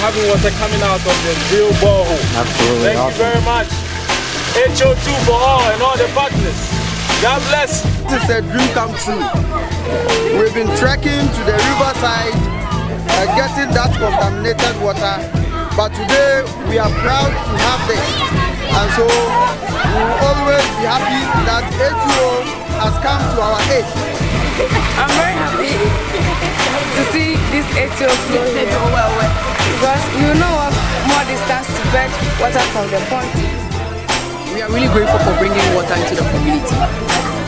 having water coming out of the real borehole. Absolutely. Thank awesome. you very much. H2O for all and all the partners. God bless. This is a dream come true. We've been trekking to the riverside and getting that contaminated water. But today we are proud to have this. And so we will always be happy that H2O has come to our aid. I'm very happy to see this HO flow here because you know more distance to fetch water from the pond. We are really grateful for bringing water into the community.